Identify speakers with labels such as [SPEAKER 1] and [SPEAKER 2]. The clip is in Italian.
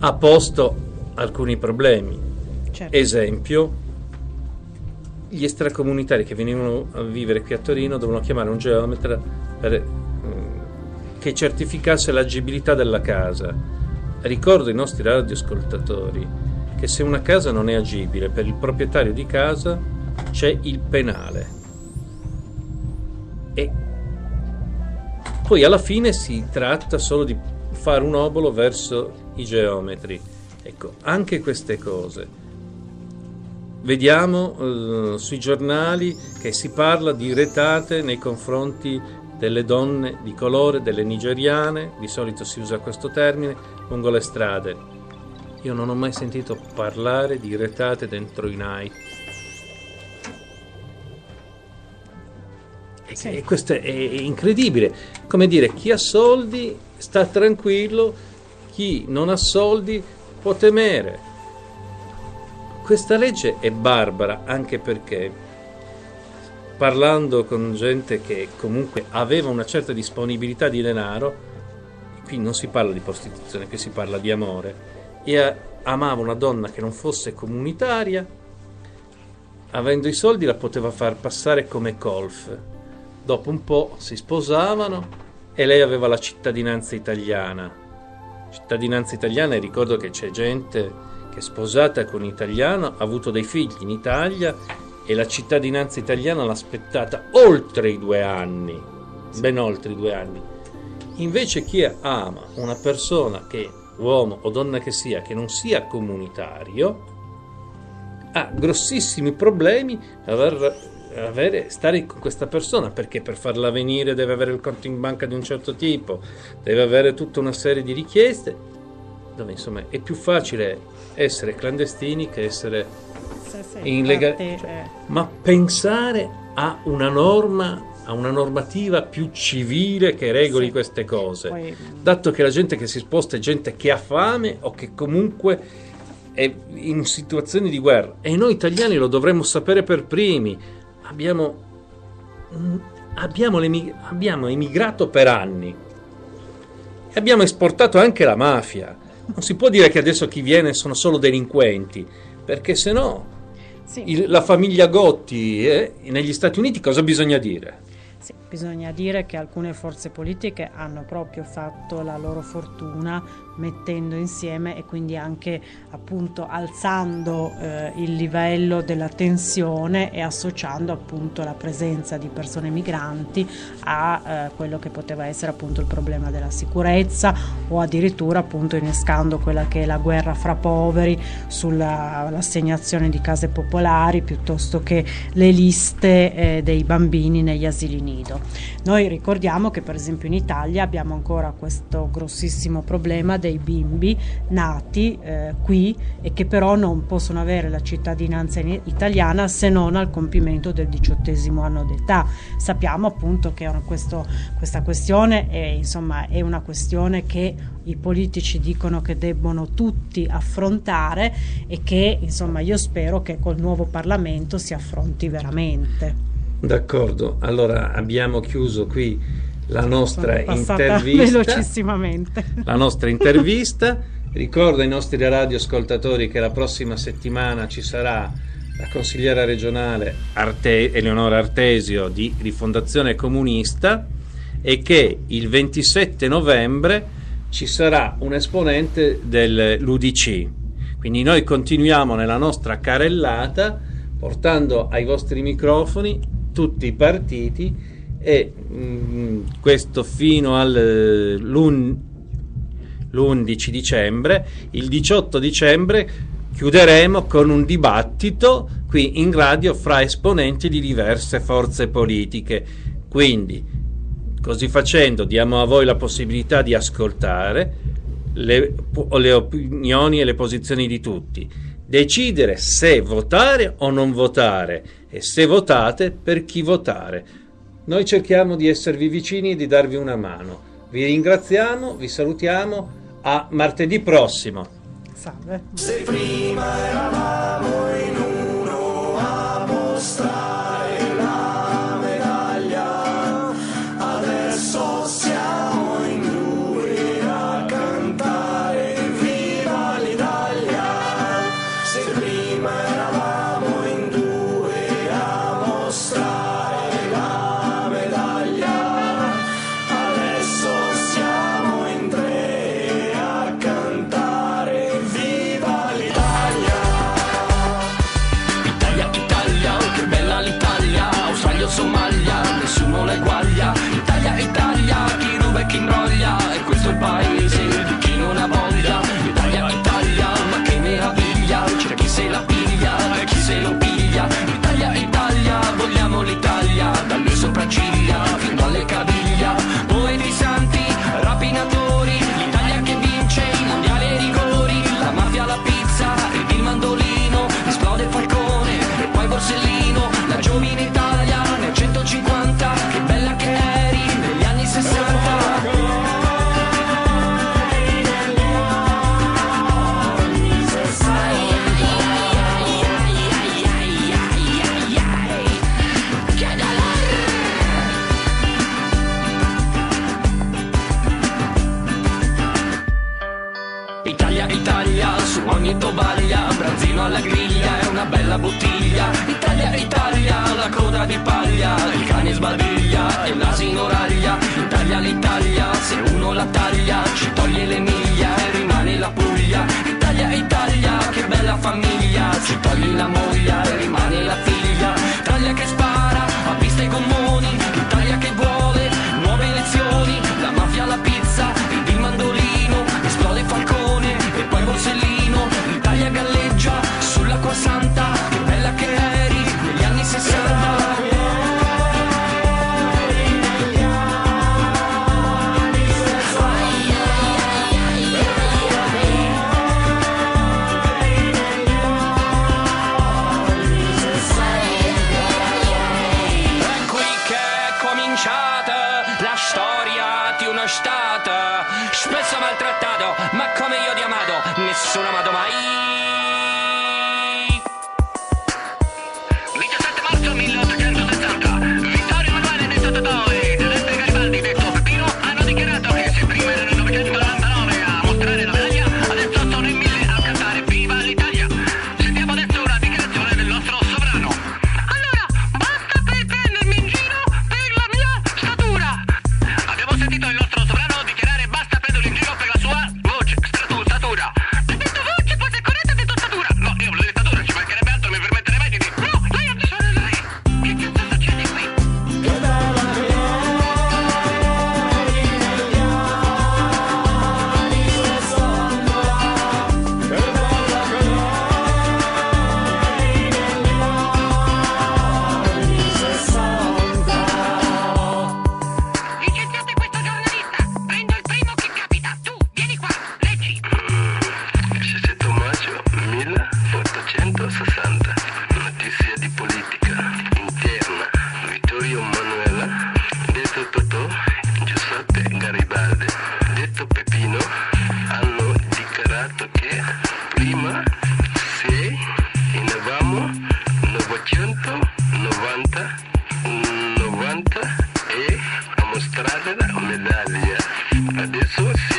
[SPEAKER 1] ha posto alcuni problemi.
[SPEAKER 2] Certo.
[SPEAKER 1] Esempio, gli extracomunitari che venivano a vivere qui a Torino dovevano chiamare un geometra per, mm, che certificasse l'agibilità della casa. Ricordo ai nostri radioascoltatori che se una casa non è agibile per il proprietario di casa c'è il penale. E poi alla fine si tratta solo di fare un obolo verso i geometri. Ecco, anche queste cose. Vediamo eh, sui giornali che si parla di retate nei confronti delle donne di colore, delle nigeriane, di solito si usa questo termine, lungo le strade. Io non ho mai sentito parlare di retate dentro i night. E, questo è incredibile. Come dire, chi ha soldi sta tranquillo, chi non ha soldi può temere. Questa legge è barbara anche perché parlando con gente che comunque aveva una certa disponibilità di denaro, qui non si parla di prostituzione, qui si parla di amore, e amava una donna che non fosse comunitaria, avendo i soldi la poteva far passare come colf. Dopo un po' si sposavano e lei aveva la cittadinanza italiana. Cittadinanza italiana e ricordo che c'è gente che è sposata con un italiano, ha avuto dei figli in Italia e la cittadinanza italiana l'ha aspettata oltre i due anni, ben oltre i due anni. Invece chi ama una persona che, uomo o donna che sia, che non sia comunitario, ha grossissimi problemi a aver- avere, stare con questa persona perché per farla venire deve avere il conto in banca di un certo tipo, deve avere tutta una serie di richieste, dove insomma è più facile essere clandestini che essere
[SPEAKER 2] Sì, sì,
[SPEAKER 1] in lega-
[SPEAKER 2] infatti,
[SPEAKER 1] cioè,
[SPEAKER 2] eh,
[SPEAKER 1] ma pensare a una norma, a una normativa più civile che regoli
[SPEAKER 2] Sì.
[SPEAKER 1] queste cose.
[SPEAKER 2] poi,
[SPEAKER 1] Dato che la gente che si sposta è gente che ha fame o che comunque è in situazioni di guerra e noi italiani lo dovremmo sapere per primi. Abbiamo, mm, abbiamo, abbiamo emigrato per anni e abbiamo esportato anche la mafia. Non si può dire che adesso chi viene sono solo delinquenti, perché se no
[SPEAKER 2] sì.
[SPEAKER 1] il- la famiglia Gotti eh, negli Stati Uniti cosa bisogna dire?
[SPEAKER 2] Bisogna dire che alcune forze politiche hanno proprio fatto la loro fortuna mettendo insieme e quindi anche appunto alzando eh, il livello della tensione e associando appunto la presenza di persone migranti a eh, quello che poteva essere appunto il problema della sicurezza o addirittura appunto innescando quella che è la guerra fra poveri sull'assegnazione di case popolari piuttosto che le liste eh, dei bambini negli asili nido. Noi ricordiamo che per esempio in Italia abbiamo ancora questo grossissimo problema dei bimbi nati eh, qui e che però non possono avere la cittadinanza in- italiana se non al compimento del diciottesimo anno d'età. Sappiamo appunto che questo- questa questione è, insomma, è una questione che i politici dicono che debbono tutti affrontare e che insomma io spero che col nuovo Parlamento si affronti veramente.
[SPEAKER 1] D'accordo, allora abbiamo chiuso qui la nostra intervista.
[SPEAKER 2] velocissimamente.
[SPEAKER 1] La nostra intervista. Ricordo ai nostri radioascoltatori che la prossima settimana ci sarà la consigliera regionale Arte- Eleonora Artesio di Rifondazione Comunista e che il 27 novembre ci sarà un esponente dell'UDC. Quindi noi continuiamo nella nostra carellata portando ai vostri microfoni tutti i partiti e mm, questo fino al eh, l'un- l'11 dicembre, il 18 dicembre chiuderemo con un dibattito qui in radio fra esponenti di diverse forze politiche. Quindi, così facendo, diamo a voi la possibilità di ascoltare le, le opinioni e le posizioni di tutti, decidere se votare o non votare e se votate per chi votare. Noi cerchiamo di esservi vicini e di darvi una mano. Vi ringraziamo, vi salutiamo, a martedì prossimo.
[SPEAKER 2] Salve.
[SPEAKER 3] Se prima eravamo in uno a nella bottiglia. Italia, Italia, la coda di paglia. Il cane spesso maltrattato, ma come io ti amato, nessuno amato mai.
[SPEAKER 4] Medalha, medalha. Abençoa-se.